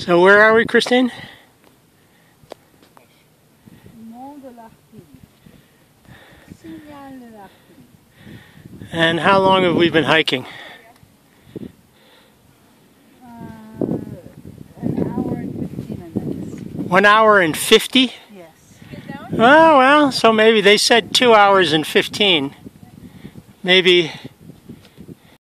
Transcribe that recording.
So where are we, Christine? And how long have we been hiking? Uh, hour One hour and 50? Yes. Oh, well, so maybe they said two hours and 15. Maybe